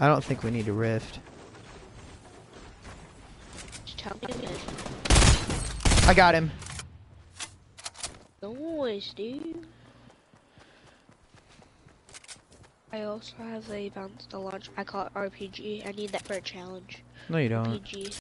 I don't think we need a rift. I got him. Noise, dude. I also have a bounce the launch. I call it RPG. I need that for a challenge. No, you don't. RPG.